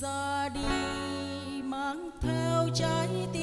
ra đi mang theo trái tim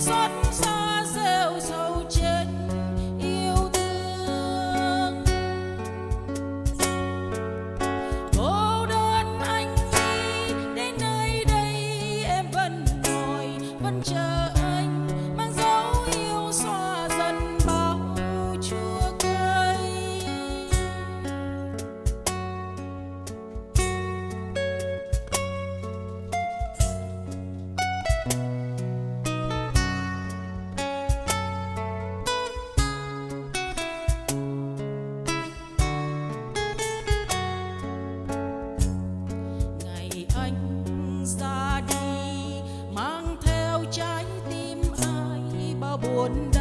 sudden buồn đau